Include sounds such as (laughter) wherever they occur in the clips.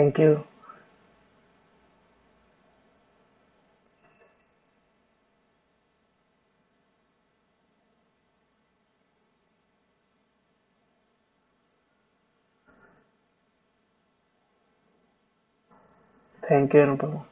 Thank you. Thank you, Anupama.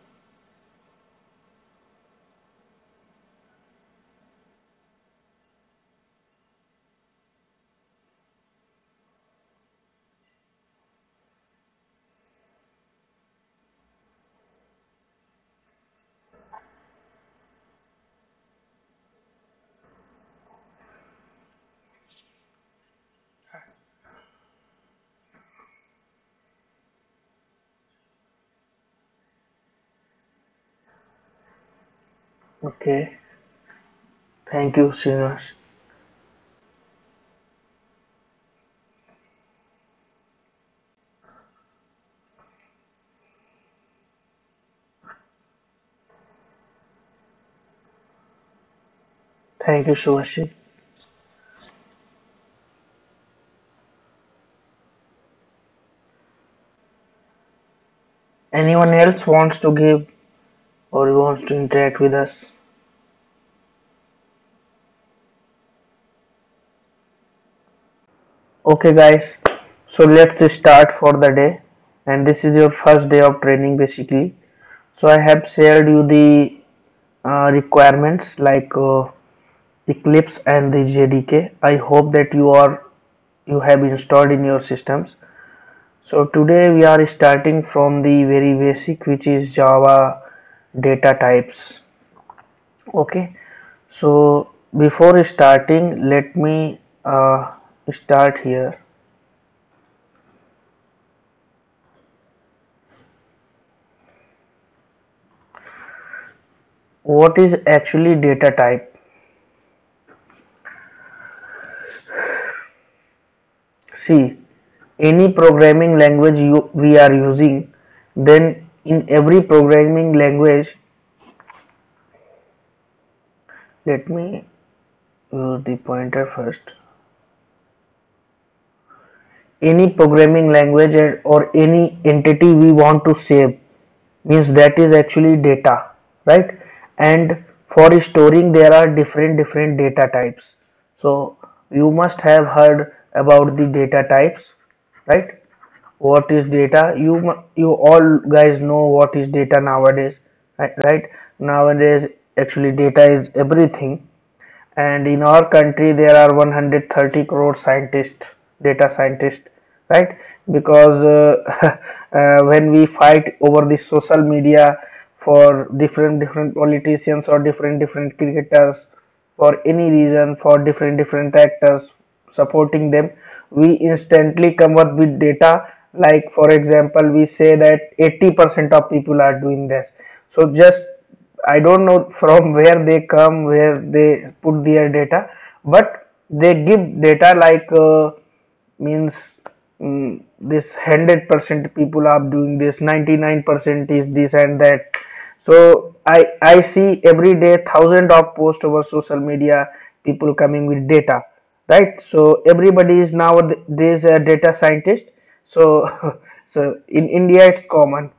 Okay. Thank you, Srinivas. Thank you, Subhashi. Anyone else wants to give or wants to interact with us? Okay, guys. So let's start for the day. And this is your first day of training basically. So I have shared you the uh, requirements like uh, Eclipse and the JDK. I hope that you are you have installed in your systems. So today we are starting from the very basic which is Java data types. Okay. So before starting let me uh, start here. What is actually data type? See, any programming language you, we are using, then in every programming language, let me use the pointer first. Any programming language or any entity we want to save means that is actually data, right? And for storing there are different different data types. So you must have heard about the data types, right? What is data? You you all guys know what is data nowadays, right? Nowadays actually data is everything and in our country there are 130 crore scientists data scientist right? Because uh, (laughs) uh, when we fight over the social media for different different politicians or different different cricketers for any reason for different different actors supporting them we instantly come up with data. Like for example we say that 80% of people are doing this. So just I don't know (laughs) from where they come, where they put their data, but they give data like uh, means mm, this 100% people are doing this, 99% is this and that. So I I see every day thousand of posts over social media, people coming with data, right? So everybody is nowadays a data scientist. So (laughs) so in India it's common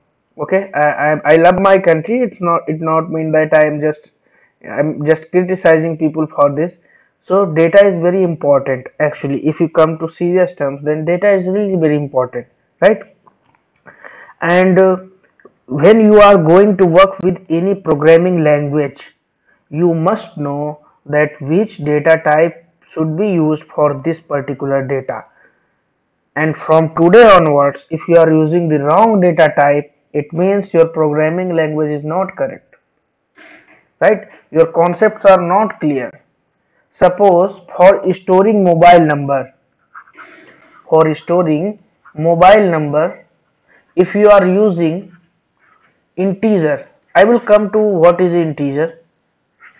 okay I, I i love my country it's not it not mean that i am just i'm just criticizing people for this so data is very important actually. If you come to serious terms then data is really very important right? And uh, when you are going to work with any programming language you must know that which data type should be used for this particular data. And from today onwards if you are using the wrong data type it means your programming language is not correct right? Your concepts are not clear suppose for storing mobile number. For storing mobile number if you are using integer i will come to what is integer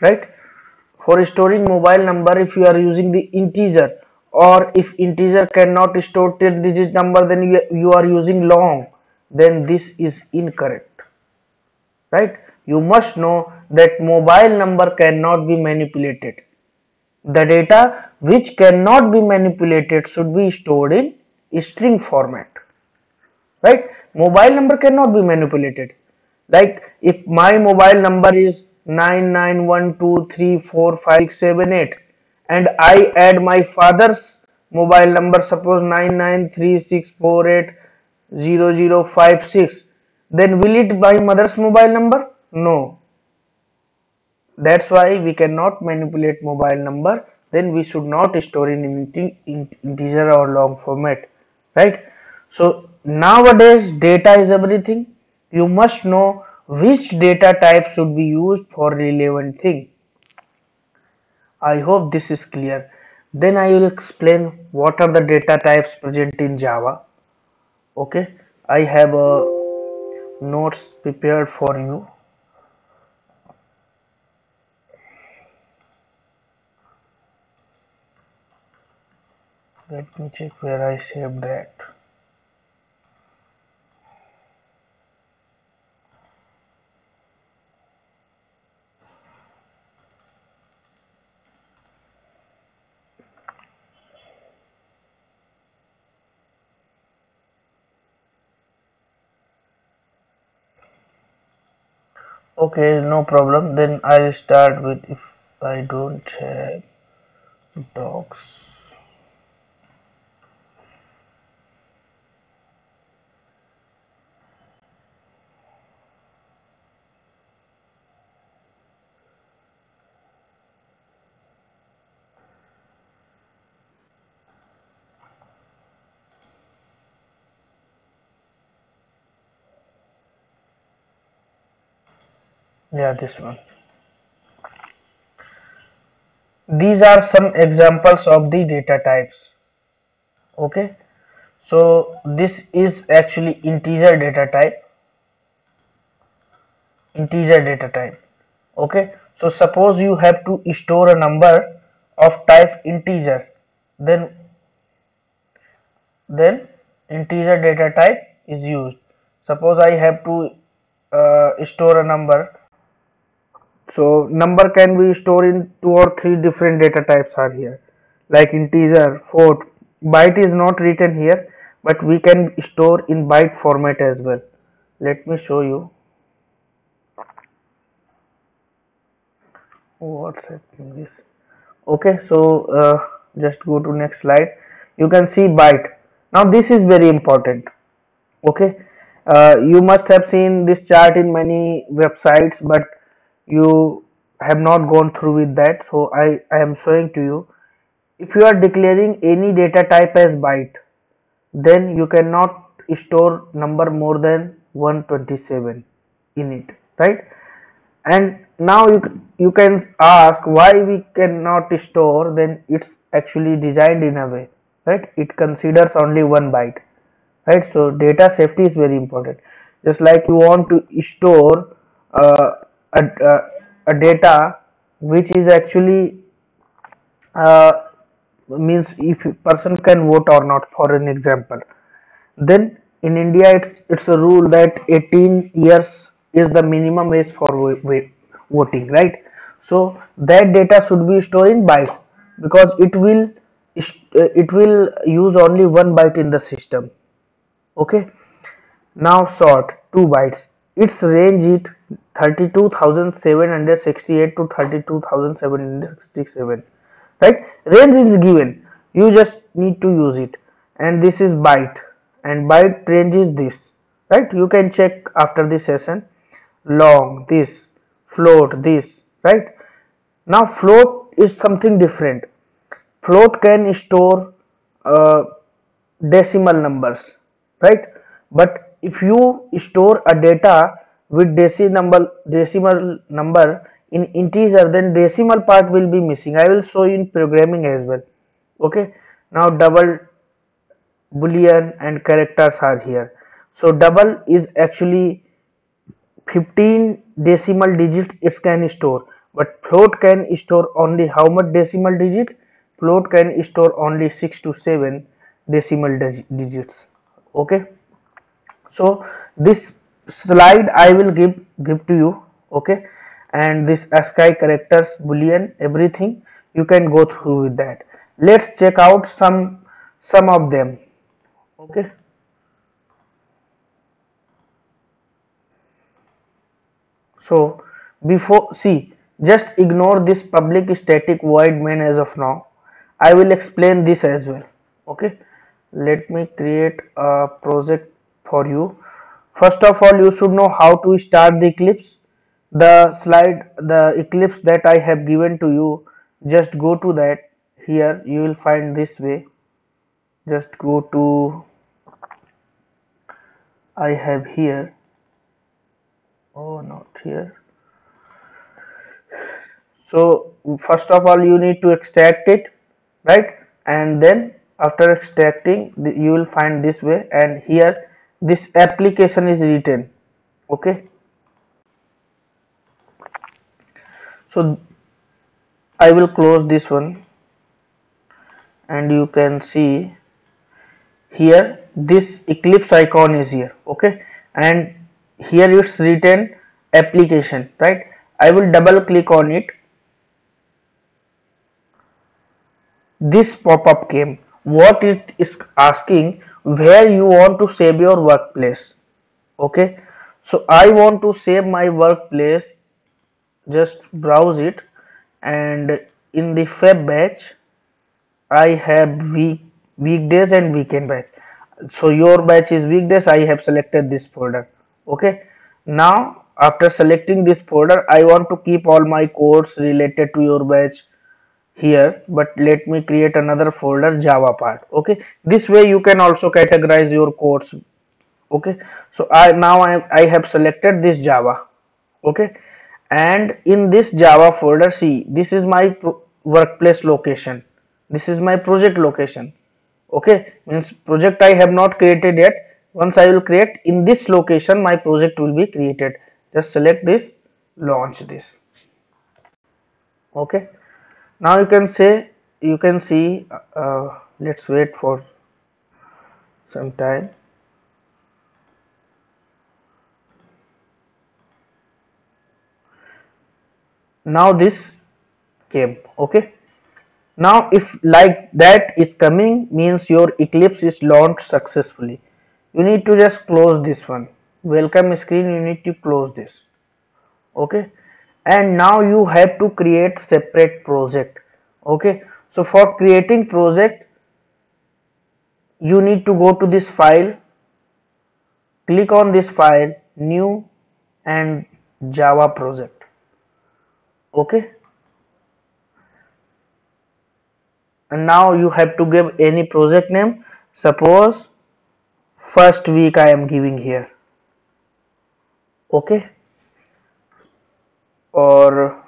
right? For storing mobile number if you are using the integer or if integer cannot store 10 digit number then you, you are using long then this is incorrect right? You must know that mobile number cannot be manipulated the data which cannot be manipulated should be stored in string format right? Mobile number cannot be manipulated. Like if my mobile number is 9912345678 and I add my father's mobile number suppose 9936480056 then will it my mother's mobile number? No that's why we cannot manipulate mobile number. Then we should not store in integer or long format right? So nowadays data is everything. You must know which data type should be used for relevant thing. I hope this is clear. Then i will explain what are the data types present in java. Okay? I have a notes prepared for you let me check where I saved that. Okay no problem. Then I'll start with if I don't have docs yeah this one. These are some examples of the data types. Okay? So this is actually integer data type. Integer data type. Okay? So suppose you have to store a number of type integer. Then then integer data type is used. Suppose I have to uh, store a number so number can be stored in two or three different data types are here. Like integer float byte is not written here but we can store in byte format as well. Let me show you. What's happening this? Okay so uh, just go to next slide. You can see byte. Now this is very important. Okay? Uh, you must have seen this chart in many websites but you have not gone through with that so I, I am showing to you if you are declaring any data type as byte then you cannot store number more than 127 in it right? And now you you can ask why we cannot store then it's actually designed in a way right? It considers only one byte right? So data safety is very important. Just like you want to store uh, a, a, data which is actually uh, means if person can vote or not for an example. Then in India it's it's a rule that 18 years is the minimum age for voting right? So that data should be stored in bytes because it will it will use only one byte in the system. Okay? Now sort 2 bytes. Its range is 32768 to 32767 right? Range is given. You just need to use it. And this is byte. And byte range is this. Right? You can check after this session. Long this. Float this. Right? Now float is something different. Float can store uh, decimal numbers. Right? But if you store a data with decimal decimal number in integer then decimal part will be missing. I will show you in programming as well. Okay? Now double boolean and characters are here. So double is actually 15 decimal digits it can store. But float can store only how much decimal digit? Float can store only 6 to 7 decimal digits. Okay? So this slide I will give give to you okay? And this ASCII characters boolean everything you can go through with that. Let's check out some some of them okay? So before see just ignore this public static void main as of now. I will explain this as well okay? Let me create a project for you first of all you should know how to start the eclipse. The slide the eclipse that I have given to you just go to that. Here you will find this way. Just go to I have here. Oh not here. So first of all you need to extract it right? And then after extracting you will find this way. And here this application is written okay? So I will close this one and you can see here this eclipse icon is here okay? And here it's written application right? I will double click on it. This pop-up came. What it is asking where you want to save your workplace. Okay? So I want to save my workplace. Just browse it. And in the Feb batch I have week weekdays and weekend batch. So your batch is weekdays. I have selected this folder. Okay? Now after selecting this folder I want to keep all my codes related to your batch here but let me create another folder java part okay? This way you can also categorize your codes okay? So i now i, I have selected this java okay? And in this java folder see this is my workplace location. This is my project location okay? Means project i have not created yet. Once i will create in this location my project will be created. Just select this launch this okay now you can say you can see uh, let's wait for some time. Now this came okay? Now if like that is coming means your eclipse is launched successfully. You need to just close this one. Welcome screen you need to close this okay and now you have to create separate project. Okay? So for creating project you need to go to this file click on this file new and java project. Okay? And now you have to give any project name. Suppose first week I am giving here. Okay or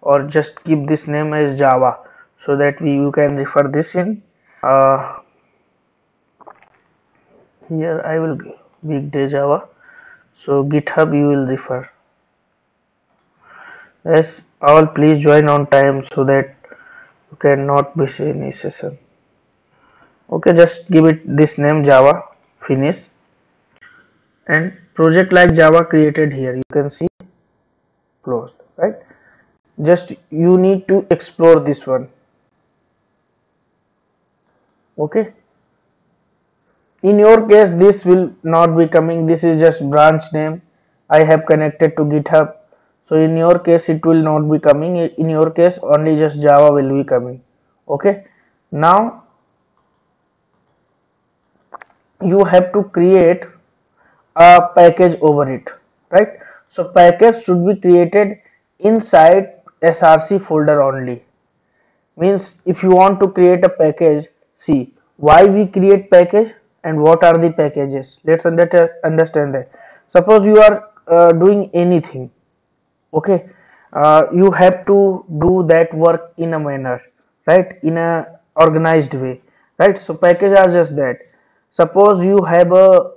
or just keep this name as java so that we you can refer this in. Uh, here I will weekday java. So github you will refer. Yes all please join on time so that you cannot miss any session. Okay just give it this name java finish. And project like java created here. You can see closed right? Just you need to explore this one. Okay. In your case this will not be coming. This is just branch name. I have connected to github. So in your case it will not be coming. In your case only just java will be coming. Okay. Now you have to create a package over it right? So package should be created inside src folder only. Means if you want to create a package see why we create package and what are the packages? Let's understand that. Suppose you are uh, doing anything okay? Uh, you have to do that work in a manner right? In a organized way right? So package are just that. Suppose you have a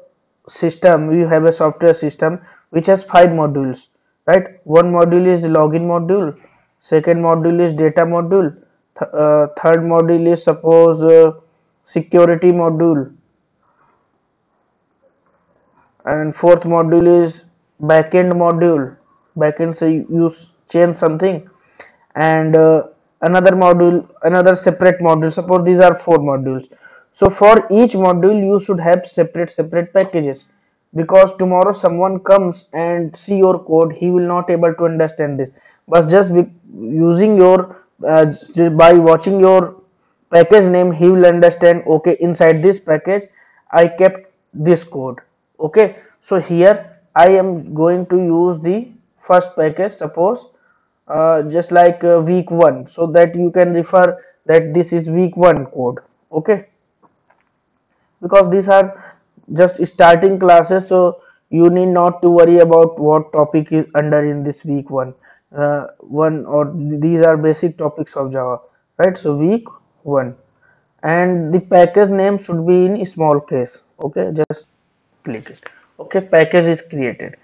system we have a software system which has five modules right? One module is login module second module is data module Th uh, third module is suppose uh, security module and fourth module is backend module. Backend say you change something and uh, another module another separate module. Suppose these are four modules so for each module you should have separate separate packages. Because tomorrow someone comes and see your code he will not able to understand this. But just using your uh, by watching your package name he will understand okay inside this package i kept this code. Okay? So here i am going to use the first package suppose uh, just like uh, week 1 so that you can refer that this is week 1 code. Okay because these are just starting classes so you need not to worry about what topic is under in this week 1 uh, 1 or these are basic topics of java right? So week 1 and the package name should be in small case okay? Just click it. Okay package is created.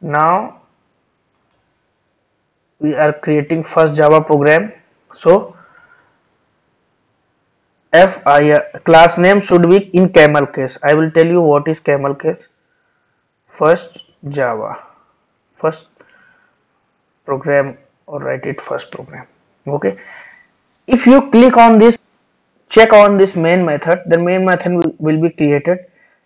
Now we are creating first java program. So f i class name should be in camel case. I will tell you what is camel case. First java. First program or write it first program. Okay? If you click on this check on this main method the main method will, will be created.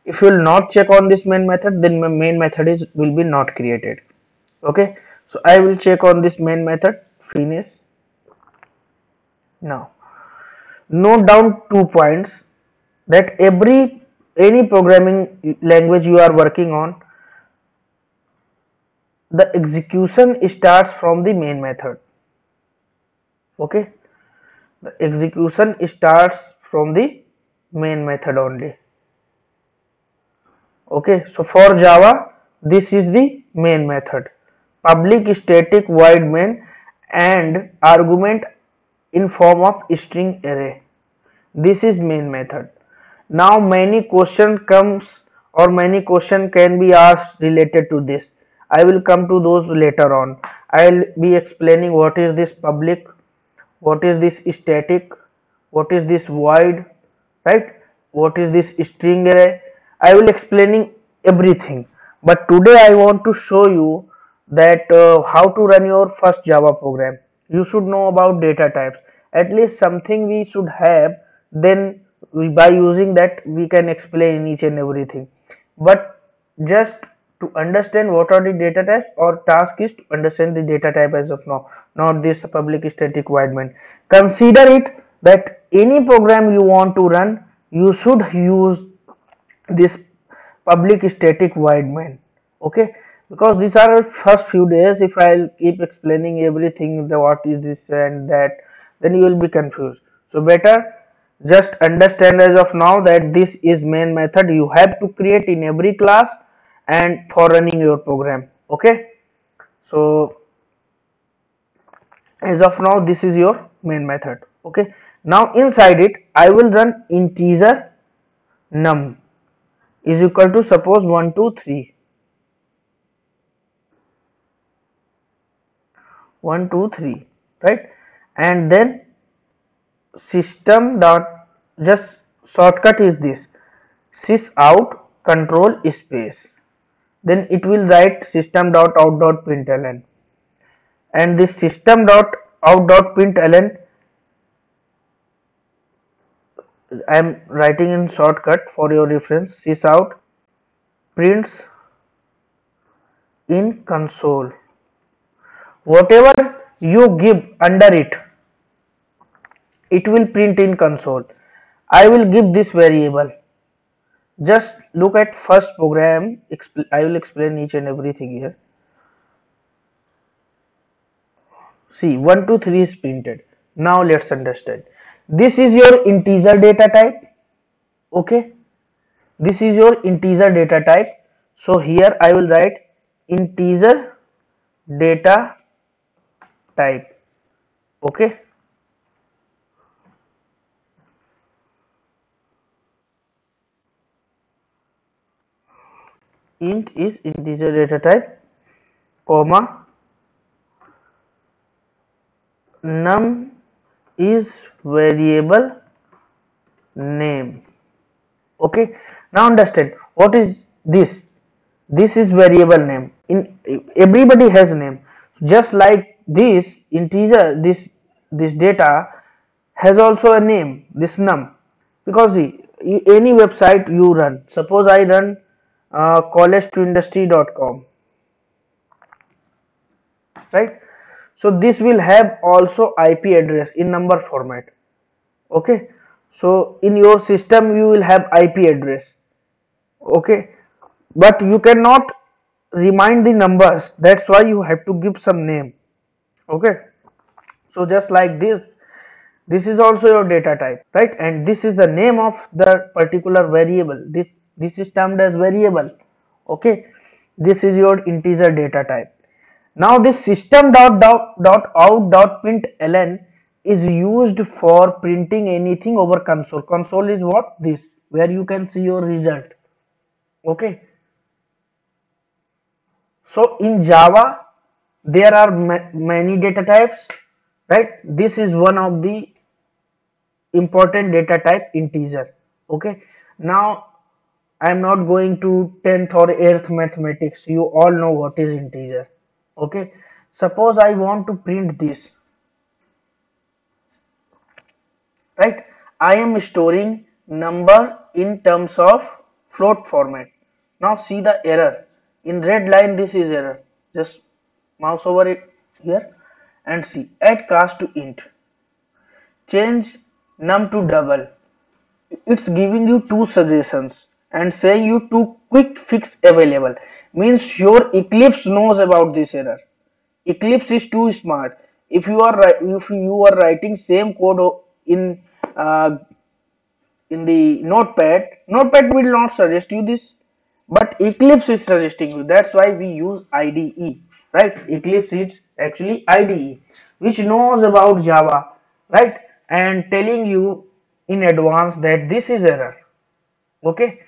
If you will not check on this main method then my main method is will be not created. Okay? So I will check on this main method. Finish. Now note down two points that every any programming language you are working on the execution starts from the main method. Okay? The execution starts from the main method only. Okay? So for java this is the main method. Public static void main and argument in form of string array. This is main method. Now many question comes or many question can be asked related to this. I will come to those later on. I'll be explaining what is this public what is this static what is this void right? What is this string array? I will explaining everything. But today i want to show you that uh, how to run your first Java program. You should know about data types. At least something we should have then by using that we can explain each and everything. But just to understand what are the data types or task is to understand the data type as of now not this public static void main consider it that any program you want to run you should use this public static void main okay because these are first few days if I'll keep explaining everything the what is this and that then you will be confused. So better just understand as of now that this is main method. You have to create in every class and for running your program. Okay? So as of now this is your main method. Okay? Now inside it I will run integer num is equal to suppose 1 2 3 1 2 3 right and then system dot just shortcut is this. Sys out control space. Then it will write system dot out dot println. And this system dot out dot println I am writing in shortcut for your reference. Sys out prints in console. Whatever you give under it it will print in console. I will give this variable. Just look at first program I will explain each and everything here. See 1 2 3 is printed. Now let's understand. This is your integer data type okay? This is your integer data type. So here I will write integer data type. Okay? Int is integer data type comma num is variable name. Okay? Now understand what is this? This is variable name. In everybody has name. Just like this integer this this data has also a name this num. Because see any website you run suppose i run uh, college2industry.com right? So this will have also ip address in number format. Okay? So in your system you will have ip address. Okay? But you cannot remind the numbers. That's why you have to give some name okay? So just like this this is also your data type right? And this is the name of the particular variable. This this is termed as variable. Okay? This is your integer data type. Now this system dot dot, dot out dot print ln is used for printing anything over console. Console is what? This where you can see your result. Okay? So in java there are ma many data types right? This is one of the important data type integer okay? Now i'm not going to 10th or 8th mathematics. You all know what is integer okay? Suppose i want to print this right? I am storing number in terms of float format. Now see the error. In red line this is error. Just mouse over it here and see. Add cast to int. Change num to double. It's giving you two suggestions and saying you two quick fix available. Means your eclipse knows about this error. Eclipse is too smart. If you are if you are writing same code in uh, in the notepad notepad will not suggest you this. But eclipse is suggesting you. That's why we use ide right? Eclipse is actually ide which knows about java right? And telling you in advance that this is error okay?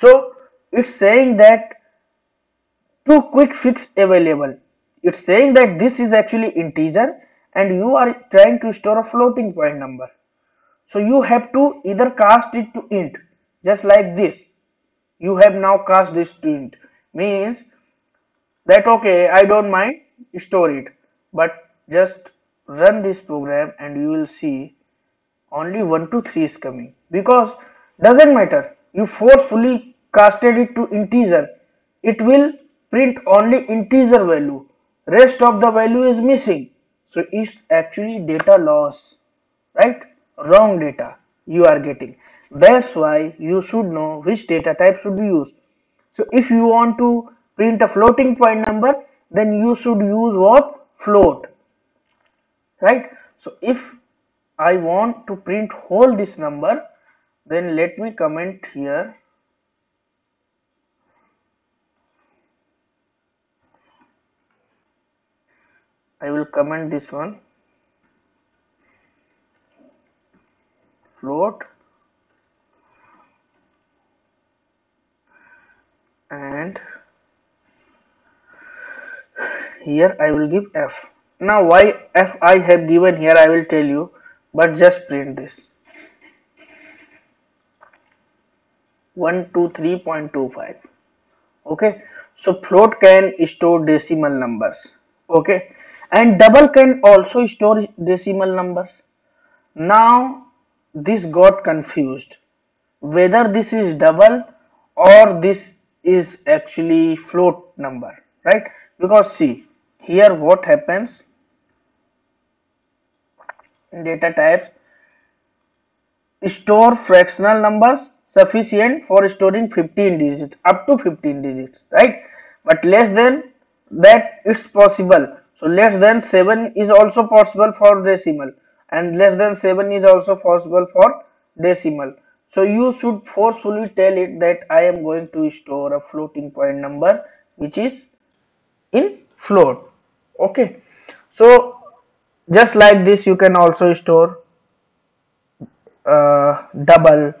So it's saying that two quick fix available it's saying that this is actually integer and you are trying to store a floating point number. So you have to either cast it to int just like this. You have now cast this to int means that okay i don't mind store it. But just run this program and you will see only 1 to 3 is coming. Because doesn't matter you forcefully casted it to integer it will print only integer value. Rest of the value is missing. So it's actually data loss right? Wrong data you are getting. That's why you should know which data type should be used. So if you want to print a floating point number then you should use what? Float. Right? So if I want to print whole this number then let me comment here. I will comment this one. Float. And here I will give f. Now why f I have given here I will tell you but just print this. 123.25 okay? So float can store decimal numbers. Okay? And double can also store decimal numbers. Now this got confused. Whether this is double or this is actually float number right? Because see here what happens? Data types. Store fractional numbers sufficient for storing 15 digits up to 15 digits right? But less than that it's possible. So less than 7 is also possible for decimal and less than 7 is also possible for decimal. So you should forcefully tell it that I am going to store a floating point number which is in float okay. So just like this you can also store uh, double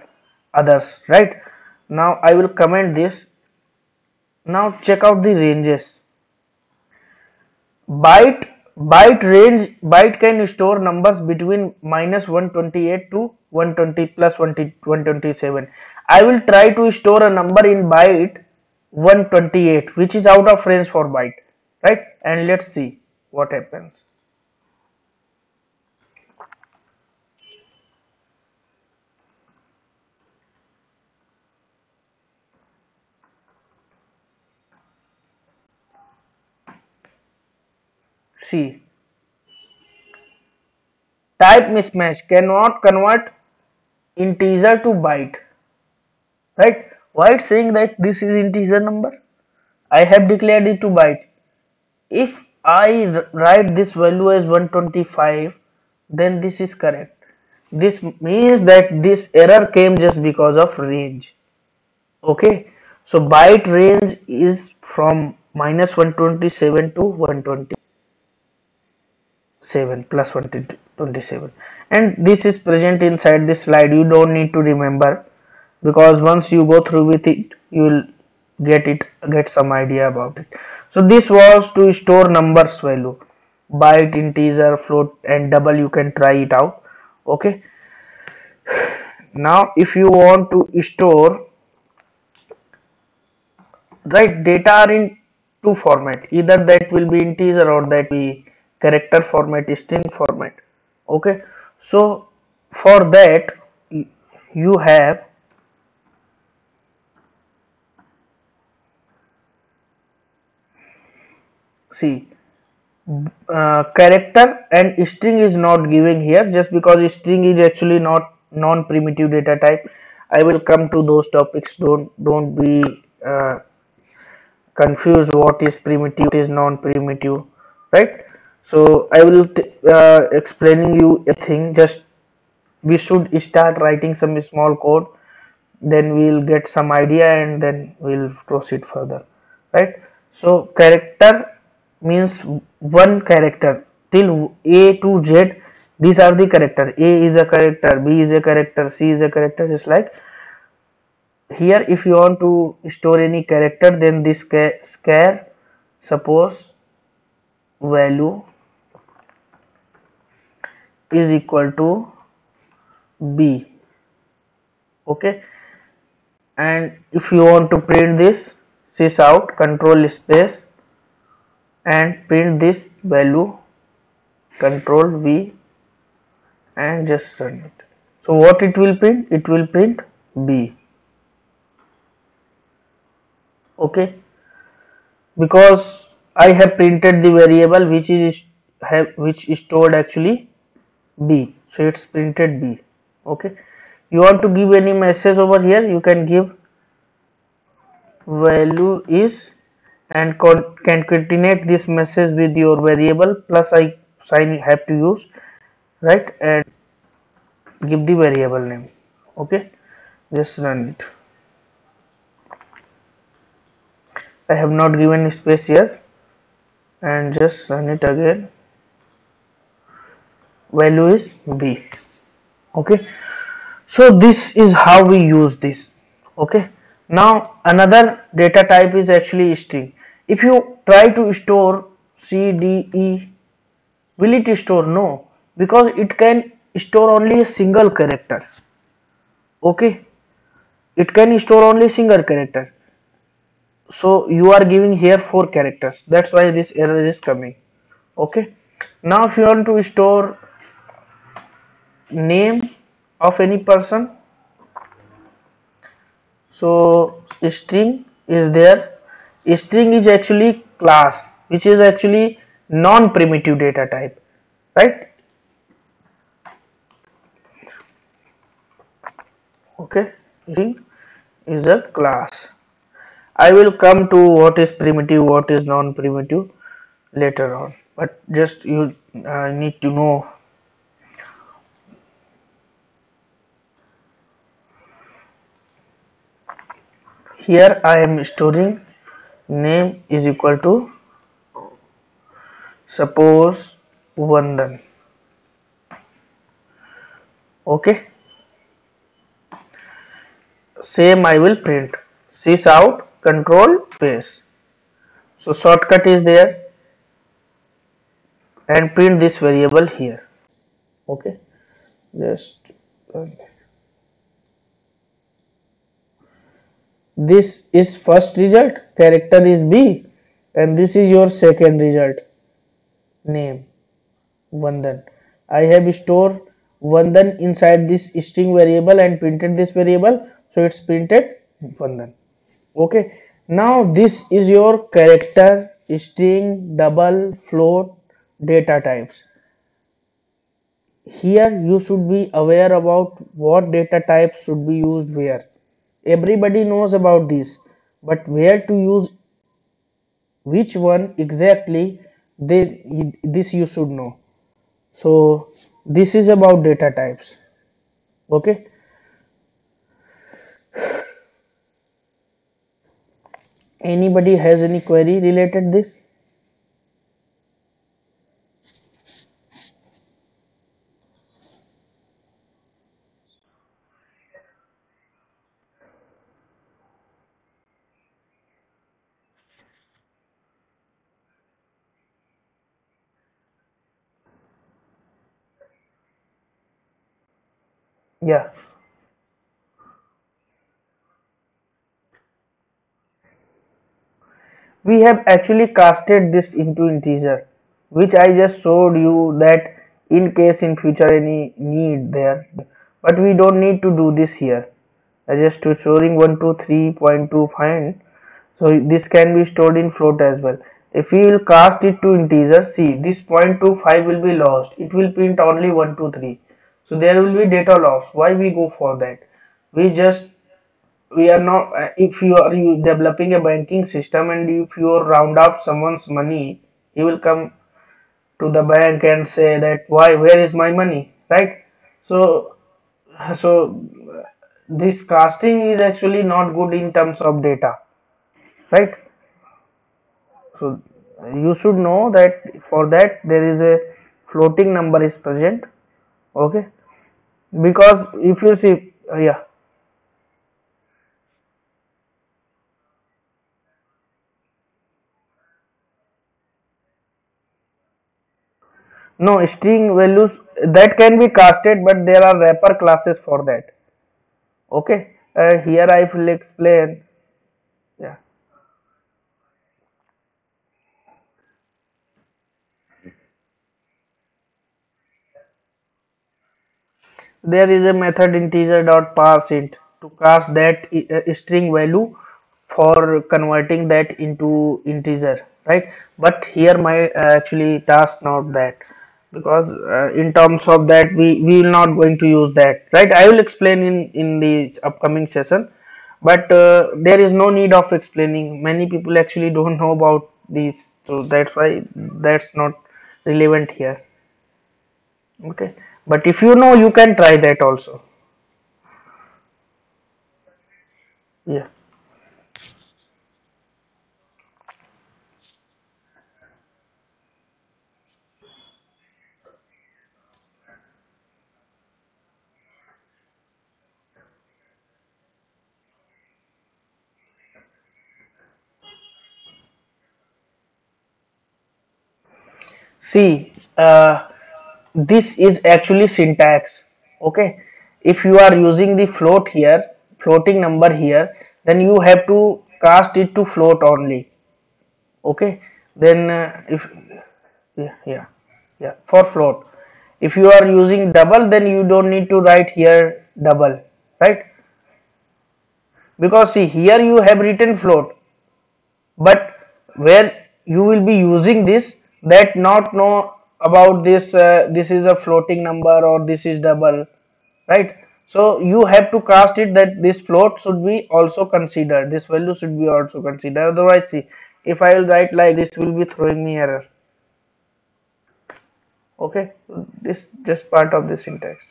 others right? Now I will comment this. Now check out the ranges. Byte byte range byte can store numbers between minus 128 to 120 plus 127 I will try to store a number in byte 128 which is out of range for byte right? And let's see what happens. See. Type mismatch cannot convert integer to byte. Right? Why it's saying that this is integer number i have declared it to byte if I write this value as 125 then this is correct. This means that this error came just because of range. Okay? So byte range is from minus 127 to 127 plus 127 and this is present inside this slide. You don't need to remember because once you go through with it you will get it get some idea about it so this was to store numbers value. Byte integer float and double you can try it out. Okay. Now if you want to store right data are in two format. Either that will be integer or that be character format string format. Okay. So for that you have see uh, character and string is not giving here just because string is actually not non-primitive data type. I will come to those topics. Don't don't be uh, confused what is primitive what is non-primitive right? So i will uh, explaining you a thing. Just we should start writing some small code. Then we'll get some idea and then we'll proceed further right? So character means one character till a to z these are the character. A is a character b is a character c is a character just like here if you want to store any character then this char suppose value is equal to b. Okay? And if you want to print this sys out control space and print this value control v and just run it. So what it will print? It will print b. Okay? Because I have printed the variable which is have which is stored actually b. So it's printed b. Okay? You want to give any message over here? You can give value is and concatenate this message with your variable plus I sign you have to use right and give the variable name. Okay? Just run it. I have not given space here. And just run it again. Value is b. Okay? So this is how we use this. Okay? Now another data type is actually string if you try to store c d e will it store? No. Because it can store only a single character. Okay? It can store only single character. So you are giving here four characters. That's why this error is coming. Okay? Now if you want to store name of any person so string is there string is actually class which is actually non-primitive data type right? Okay string is a class. I will come to what is primitive what is non-primitive later on but just you uh, need to know. Here I am storing name is equal to suppose Vandan okay? Same I will print. Sys out control space so shortcut is there. And print this variable here. Okay? Just this is first result character is b and this is your second result. Name Vandan. I have stored Vandan inside this string variable and printed this variable so it's printed Vandan. Okay now this is your character string double float data types. Here you should be aware about what data types should be used where everybody knows about this but where to use which one exactly they this you should know. So this is about data types. Okay? Anybody has any query related this yeah. We have actually casted this into integer which I just showed you that in case in future any need there. But we don't need to do this here. I just storing 123.2 find so this can be stored in float as well. If we will cast it to integer see this 0.25 will be lost. It will print only 123 so there will be data loss. Why we go for that? We just we are not uh, if you are developing a banking system and if you round up someone's money he will come to the bank and say that why where is my money? Right? So so this casting is actually not good in terms of data. Right? So you should know that for that there is a floating number is present. Okay because if you see uh, yeah. No string values that can be casted but there are wrapper classes for that. Okay? Uh, here i will explain yeah there is a method integer dot parseInt to cast that uh, string value for converting that into integer right? But here my uh, actually task not that because uh, in terms of that we we will not going to use that right? I will explain in in the upcoming session but uh, there is no need of explaining. Many people actually don't know about these so that's why that's not relevant here okay. But if you know you can try that also. Yeah. See uh, this is actually syntax okay? If you are using the float here floating number here then you have to cast it to float only okay? Then uh, if yeah, yeah yeah for float. If you are using double then you don't need to write here double right? Because see here you have written float but where you will be using this that not know about this uh, this is a floating number or this is double right? So you have to cast it that this float should be also considered. This value should be also considered. Otherwise see if i will write like this will be throwing me error. Okay? This just part of the syntax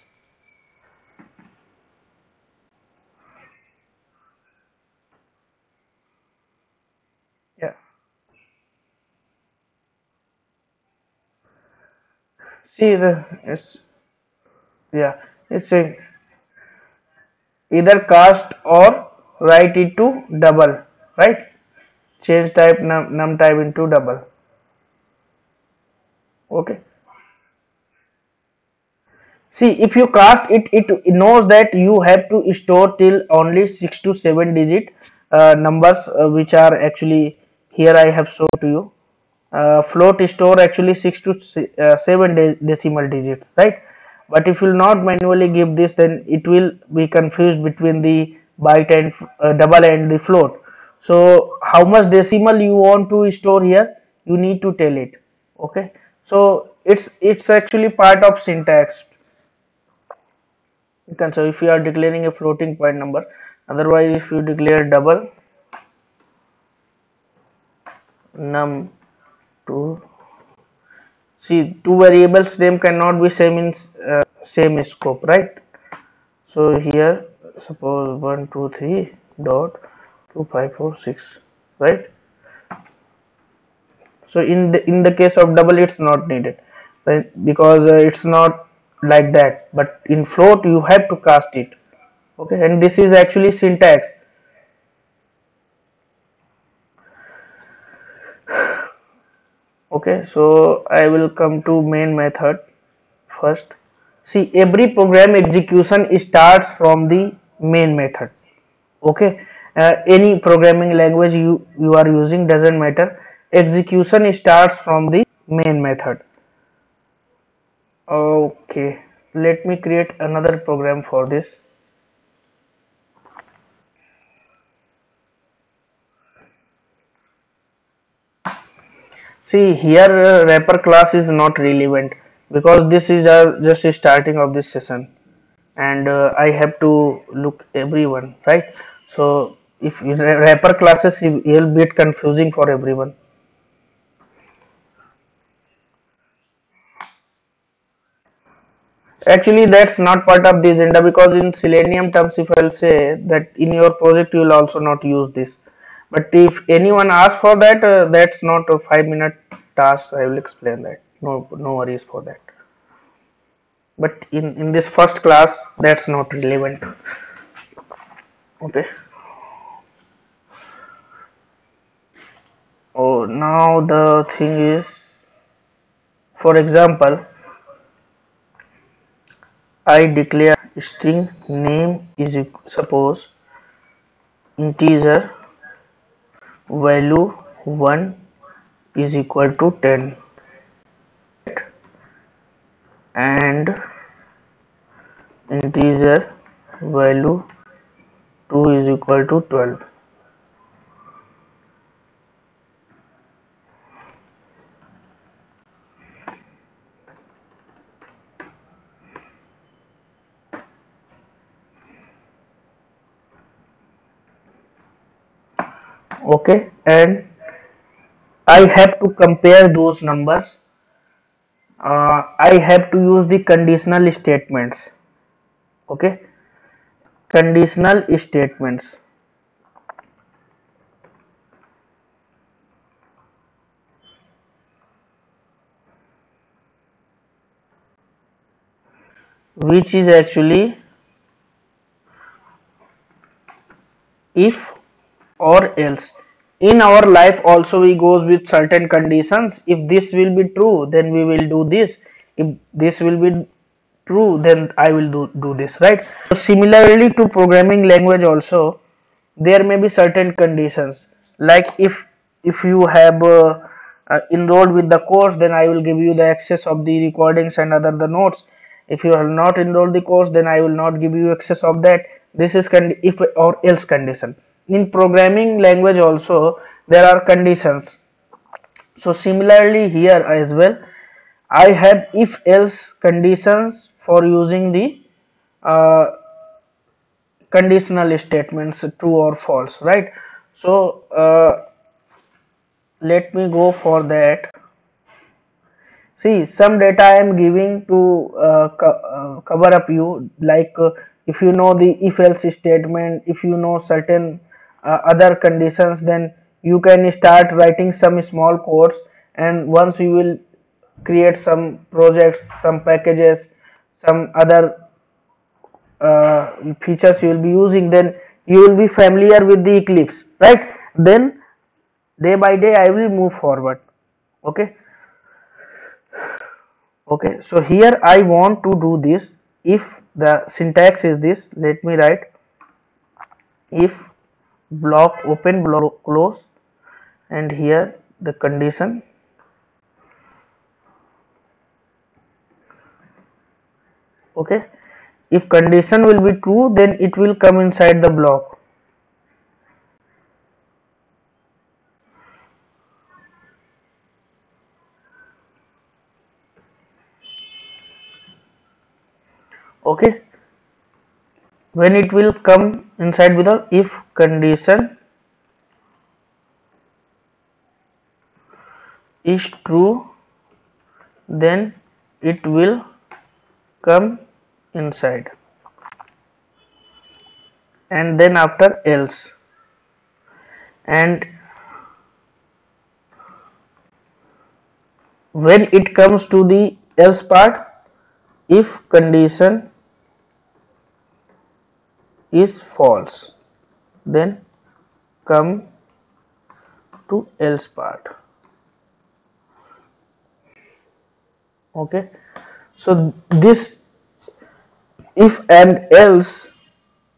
yeah see the it's yeah it's a either cast or write it to double right? Change type num, num type into double. Okay. See if you cast it it knows that you have to store till only 6 to 7 digit uh, numbers uh, which are actually here i have shown to you uh, float store actually 6 to uh, 7 de decimal digits right? But if you will not manually give this then it will be confused between the byte and uh, double and the float. So how much decimal you want to store here you need to tell it okay? So it's it's actually part of syntax. You can say if you are declaring a floating point number otherwise if you declare double num 2 see two variables name cannot be same in uh, same scope right? So here suppose 1 2 3 dot 2 5 4 6 right? So in the in the case of double it's not needed right? because uh, it's not like that but in float you have to cast it okay? And this is actually syntax okay so I will come to main method first. See every program execution starts from the main method. Okay uh, any programming language you you are using doesn't matter. Execution starts from the main method. Okay let me create another program for this see here uh, wrapper class is not relevant because this is uh, just starting of this session. And uh, I have to look everyone right? So if wrapper classes will be confusing for everyone. Actually that's not part of the agenda because in selenium terms if i'll say that in your project you will also not use this but if anyone asks for that uh, that's not a five minute task i will explain that. No no worries for that. But in in this first class that's not relevant. Okay. Oh now the thing is for example I declare string name is suppose integer value 1 is equal to 10 and integer value 2 is equal to 12 okay? And I have to compare those numbers. Uh, I have to use the conditional statements. Okay? Conditional statements. Which is actually if or else. In our life also we goes with certain conditions. If this will be true then we will do this. If this will be true then i will do, do this right? So similarly to programming language also there may be certain conditions. Like if if you have uh, uh, enrolled with the course then i will give you the access of the recordings and other the notes. If you have not enrolled the course then i will not give you access of that. This is if or else condition in programming language also there are conditions. So similarly here as well I have if else conditions for using the uh, conditional statements true or false right? So uh, let me go for that. See some data I am giving to uh, co uh, cover up you like uh, if you know the if else statement if you know certain uh, other conditions then you can start writing some small codes and once you will create some projects some packages some other uh, features you will be using then you will be familiar with the eclipse right? Then day by day i will move forward okay? Okay so here i want to do this. If the syntax is this let me write if block open block close and here the condition. Okay. If condition will be true then it will come inside the block. Okay when it will come inside with a if condition is true then it will come inside. And then after else. And when it comes to the else part if condition is false. Then come to else part. Okay. So this if and else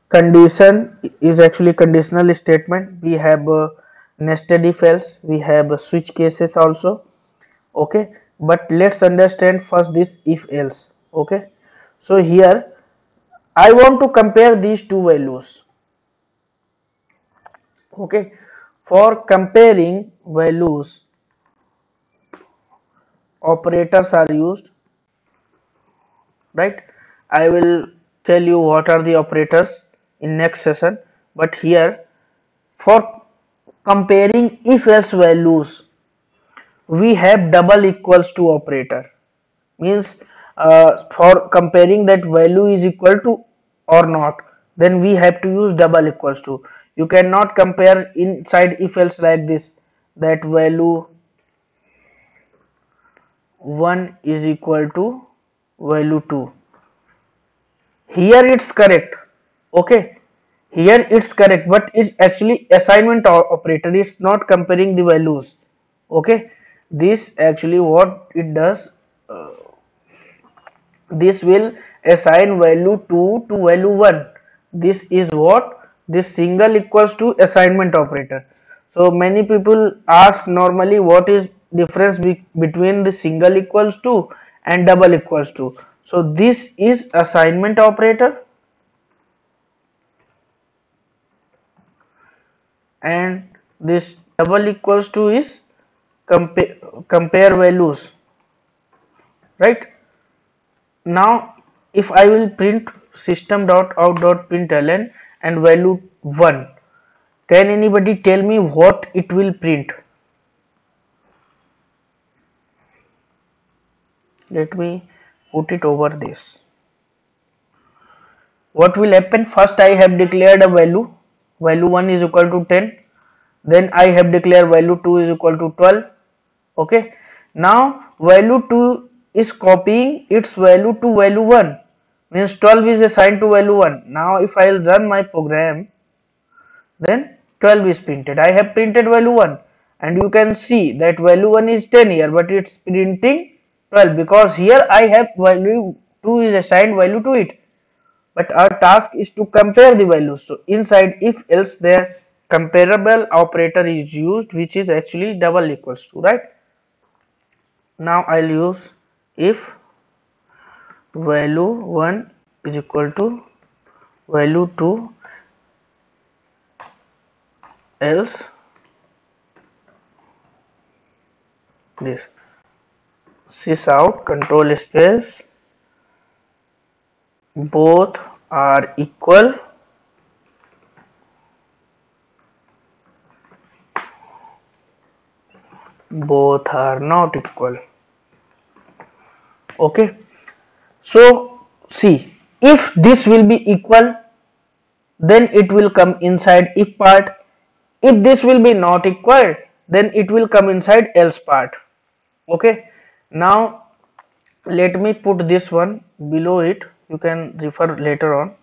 condition is actually conditional statement. We have nested if else. We have switch cases also. Okay. But let's understand first this if else. Okay. So here i want to compare these two values. Okay? For comparing values operators are used right? I will tell you what are the operators in next session but here for comparing if else values we have double equals to operator. Means uh, for comparing that value is equal to or not then we have to use double equals to you cannot compare inside if else like this that value 1 is equal to value 2 here it's correct okay? Here it's correct but it's actually assignment operator. It's not comparing the values okay? This actually what it does uh, this will assign value 2 to value 1 this is what? This single equals to assignment operator. So many people ask normally what is difference be between the single equals to and double equals to so this is assignment operator. And this double equals to is compare compare values. Right now if i will print system dot out dot println and value 1 can anybody tell me what it will print? Let me put it over this. What will happen? First I have declared a value. Value 1 is equal to 10 then I have declared value 2 is equal to 12 okay. Now value 2 is copying its value to value 1 means 12 is assigned to value 1 now if I will run my program then 12 is printed. I have printed value 1 and you can see that value 1 is 10 here but it's printing 12 because here I have value 2 is assigned value to it. But our task is to compare the values. So inside if else there comparable operator is used which is actually double equals to right? Now I'll use if value 1 is equal to value 2 else this. Sys out control space both are equal both are not equal okay? So see if this will be equal then it will come inside if part. If this will be not equal then it will come inside else part. Okay? Now let me put this one below it. You can refer later on.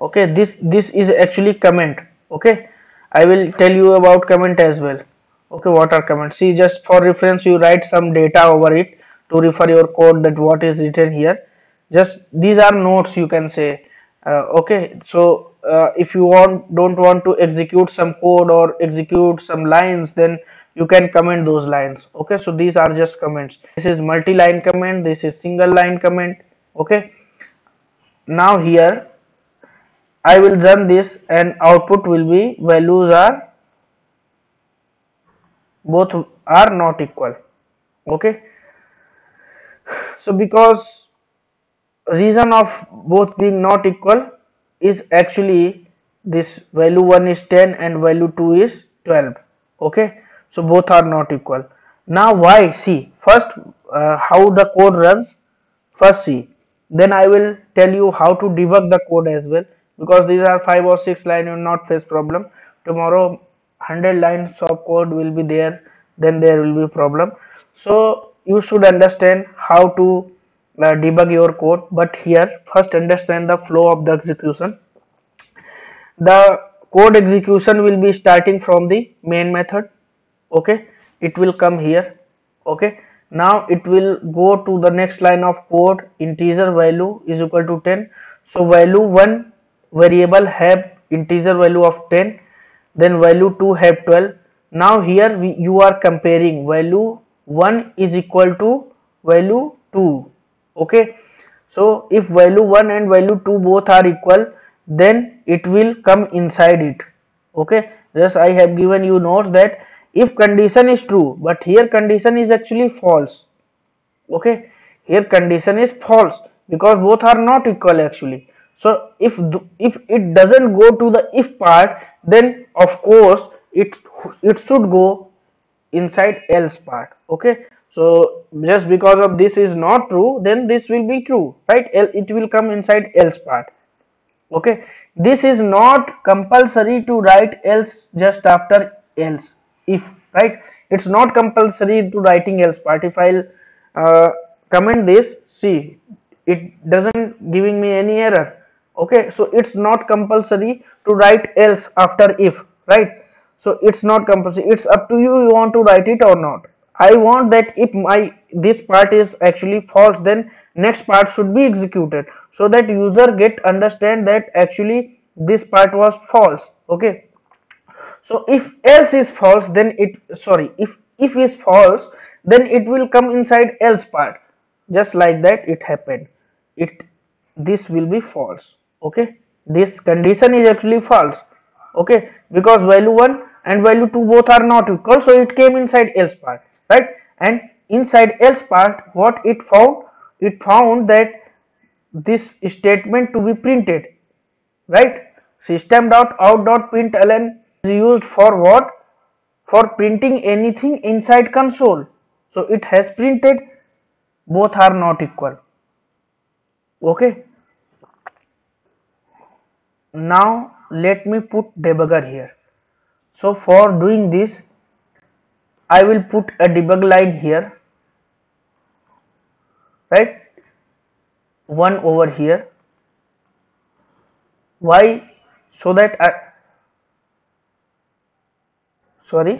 Okay? This this is actually comment. Okay? I will tell you about comment as well. Okay? What are comments? See just for reference you write some data over it to refer your code that what is written here. Just these are notes you can say. Uh, okay so uh, if you want don't want to execute some code or execute some lines then you can comment those lines. Okay so these are just comments. This is multi-line comment this is single line comment. Okay now here I will run this and output will be values are both are not equal. Okay so because reason of both being not equal is actually this value 1 is 10 and value 2 is 12 okay? So both are not equal. Now why? See first uh, how the code runs. First see then I will tell you how to debug the code as well because these are 5 or 6 line you will not face problem. Tomorrow 100 lines of code will be there then there will be problem. So you should understand how to uh, debug your code but here first understand the flow of the execution. The code execution will be starting from the main method okay? It will come here okay? Now it will go to the next line of code integer value is equal to 10 so value 1 variable have integer value of 10 then value 2 have 12 now here we, you are comparing value 1 is equal to value 2 okay? So if value 1 and value 2 both are equal then it will come inside it okay? Just i have given you notes that if condition is true but here condition is actually false okay? Here condition is false because both are not equal actually. So if if it doesn't go to the if part then of course it it should go inside else part okay? So just because of this is not true then this will be true right? It will come inside else part okay? This is not compulsory to write else just after else if right? It's not compulsory to writing else part. If i'll uh, comment this see it doesn't giving me any error okay? So it's not compulsory to write else after if right so it's not compulsory. It's up to you you want to write it or not. I want that if my this part is actually false then next part should be executed so that user get understand that actually this part was false okay? So if else is false then it sorry if if is false then it will come inside else part. Just like that it happened. It this will be false okay? This condition is actually false okay? Because value 1 and value 2 both are not equal so it came inside else part right? And inside else part what it found? It found that this statement to be printed right? System dot out dot println is used for what? For printing anything inside console. So it has printed both are not equal okay? Now let me put debugger here so for doing this I will put a debug line here right? One over here. Why? So that I sorry?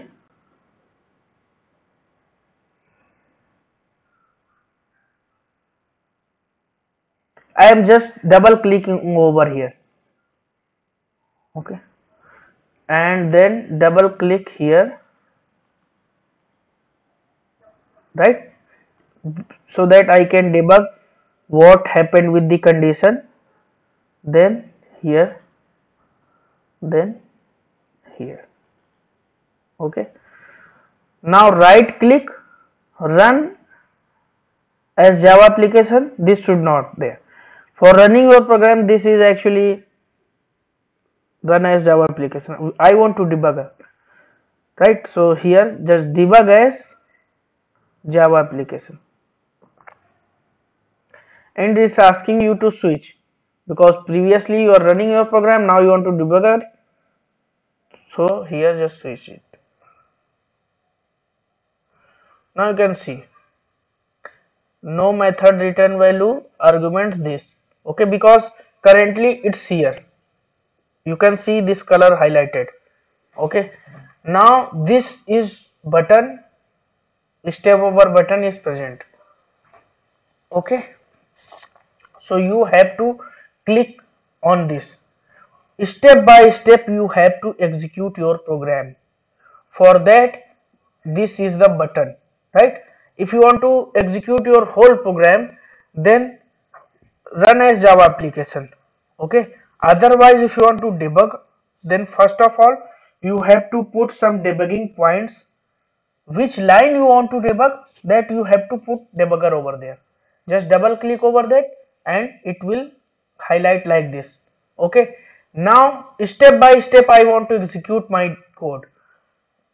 I am just double clicking over here. Okay and then double click here right? So that I can debug what happened with the condition. Then here then here okay? Now right click run as java application. This should not there. For running your program this is actually run as java application. I want to debug right? So here just debug as java application. And it's asking you to switch. Because previously you are running your program now you want to debug it so here just switch it. Now you can see. No method return value arguments this. Okay? Because currently it's here you can see this color highlighted. Okay? Now this is button. Step over button is present. Okay? So you have to click on this. Step by step you have to execute your program. For that this is the button right? If you want to execute your whole program then run as java application. Okay otherwise if you want to debug then first of all you have to put some debugging points. Which line you want to debug that you have to put debugger over there. Just double click over that and it will highlight like this. Okay? Now step by step I want to execute my code.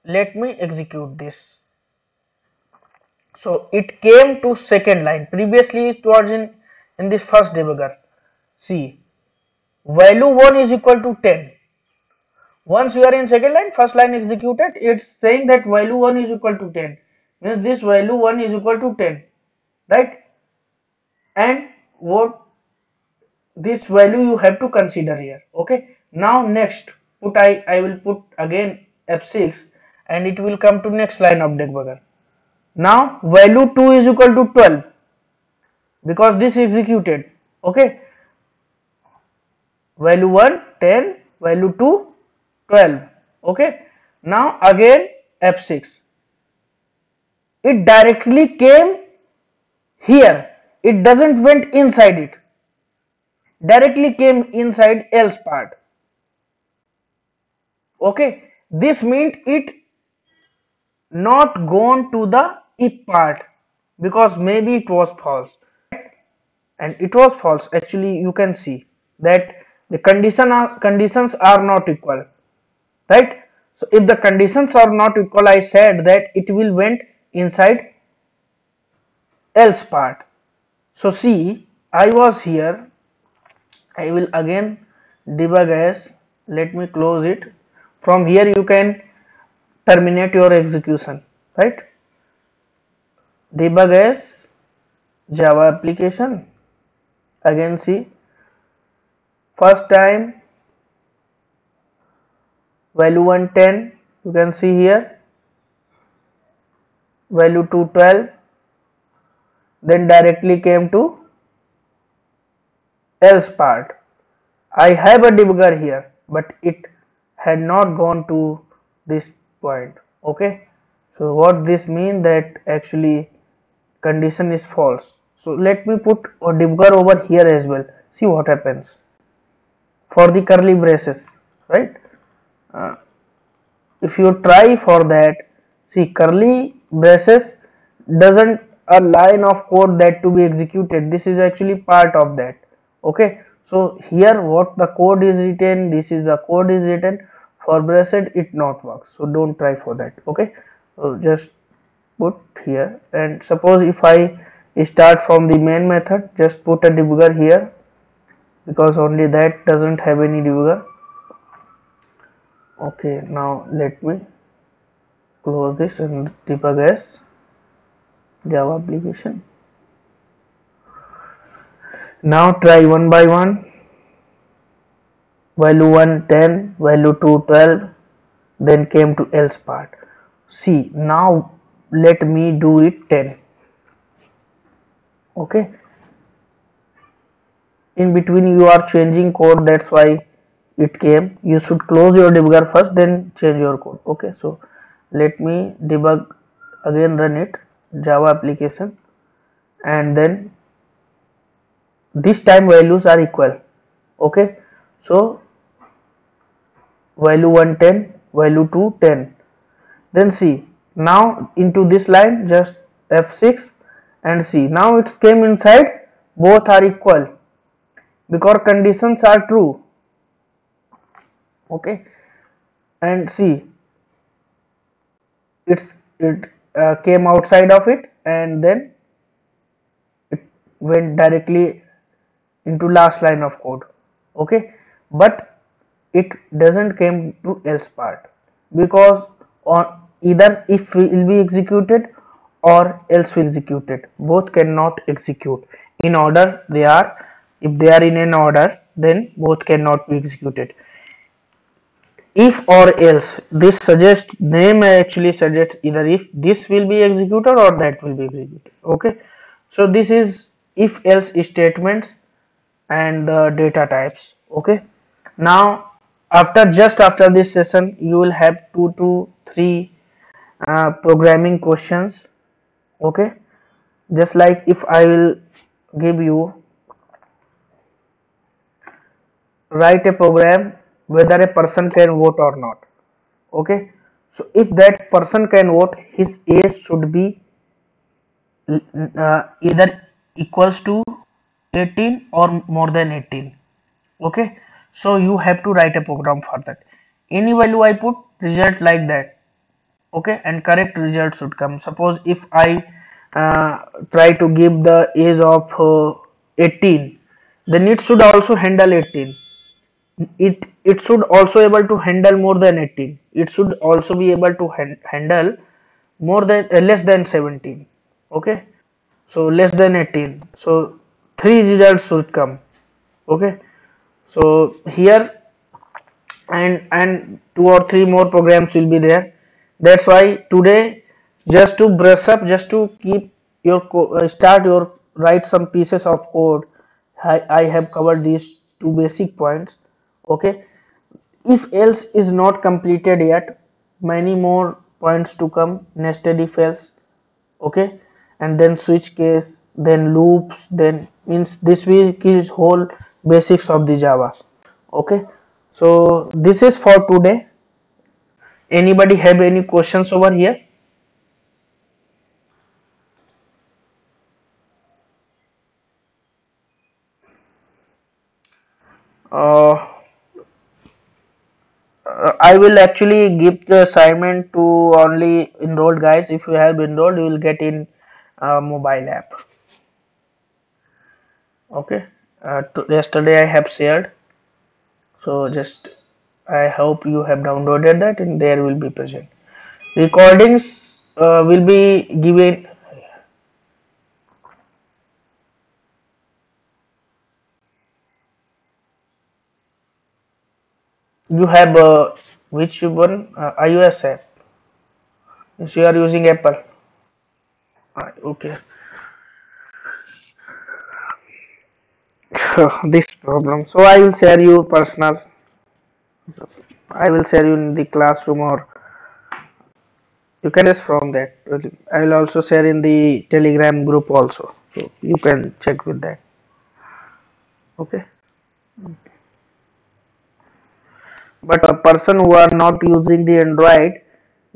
Let me execute this. So it came to second line. Previously it was in in this first debugger. See value 1 is equal to 10 once you are in second line first line executed it's saying that value 1 is equal to 10 means this value 1 is equal to 10 right? And what this value you have to consider here okay? Now next put i i will put again f6 and it will come to next line of debugger now value 2 is equal to 12 because this executed okay value 1 10 value 2 12 okay? Now again f6 it directly came here. It doesn't went inside it. Directly came inside else part. Okay? This means it not gone to the if part because maybe it was false. And it was false. Actually you can see that the condition are, conditions are not equal right? So if the conditions are not equal i said that it will went inside else part. So see i was here. I will again debug as let me close it. From here you can terminate your execution right? Debug as java application. Again see first time value 110 you can see here. Value 212 then directly came to else part. I have a debugger here but it had not gone to this point okay? So what this means that actually condition is false. So let me put a debugger over here as well. See what happens for the curly braces right? Uh, if you try for that see curly braces doesn't a line of code that to be executed. This is actually part of that okay? So here what the code is written this is the code is written. For braced it not works. So don't try for that okay? So just put here. And suppose if I start from the main method just put a debugger here because only that doesn't have any debugger okay now let me close this and debug as java application. Now try one by one. Value 1 10 value 2 12 then came to else part. See now let me do it 10 okay in between you are changing code that's why it came. You should close your debugger first then change your code. Okay so let me debug again run it java application and then this time values are equal. Okay so value 110 value 2 10 then see now into this line just f6 and see now it came inside both are equal because conditions are true. Okay? And see it's it uh, came outside of it and then it went directly into last line of code. Okay? But it doesn't came to else part because on either if will be executed or else will executed both cannot execute. In order they are if they are in an order then both cannot be executed. If or else this suggests name actually suggests either if this will be executed or that will be executed okay? So this is if else statements and the data types okay? Now after just after this session you will have two to three uh, programming questions okay? Just like if I will give you write a program whether a person can vote or not. Okay? So if that person can vote his age should be uh, either equals to 18 or more than 18 okay? So you have to write a program for that. Any value I put result like that. Okay? And correct result should come. Suppose if I uh, try to give the age of uh, 18 then it should also handle 18 it it should also able to handle more than 18 it should also be able to handle more than uh, less than 17 okay? So less than 18 so three results should come. Okay? So here and and two or three more programs will be there. That's why today just to brush up just to keep your uh, start your write some pieces of code. I, I have covered these two basic points okay? If else is not completed yet many more points to come nested if else okay? And then switch case then loops then means this week is whole basics of the java okay? So this is for today. Anybody have any questions over here? Uh, I will actually give the assignment to only enrolled guys. If you have enrolled, you will get in mobile app. Okay. Uh, yesterday I have shared. So just I hope you have downloaded that and there will be present. Recordings uh, will be given you have uh, which one? Uh, iOS app. If you are using Apple. Uh, okay. (laughs) This problem. So I will share you personal. I will share you in the classroom or you can just from that. I will also share in the telegram group also. So you can check with that. Okay but a person who are not using the android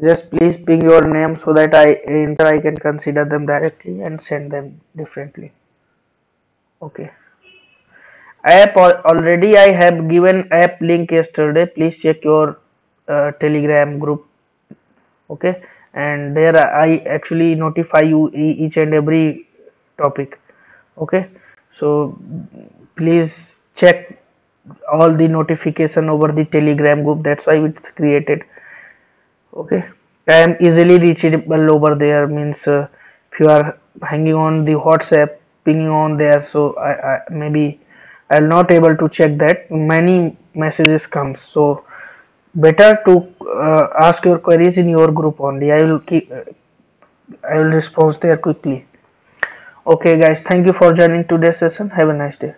just please ping your name so that i enter i can consider them directly and send them differently. Okay. App already i have given app link yesterday. Please check your uh, telegram group. Okay. And there i actually notify you each and every topic. Okay. So please check all the notification over the telegram group that's why it's created. Okay? I am easily reachable over there means uh, if you are hanging on the whatsapp pinging on there so I, I maybe i'll not able to check that. Many messages comes so better to uh, ask your queries in your group only. I will keep i will respond there quickly. Okay guys thank you for joining today's session. Have a nice day